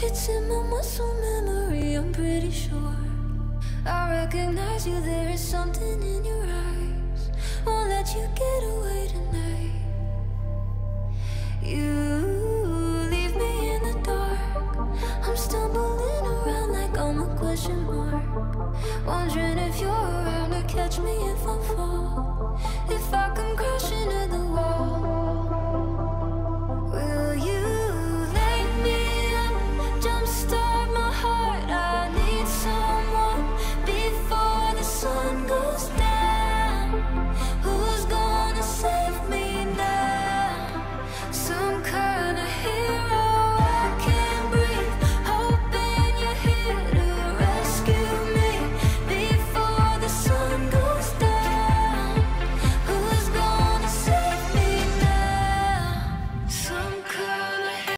It's in my muscle memory, I'm pretty sure. I recognize you, there is something in your eyes. Won't let you get away tonight. You leave me in the dark. I'm stumbling around like I'm a question mark. Wondering